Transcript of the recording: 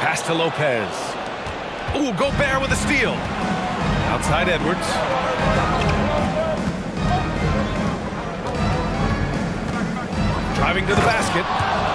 Pass to Lopez. Ooh, Gobert with a steal. Outside Edwards. Driving to the basket.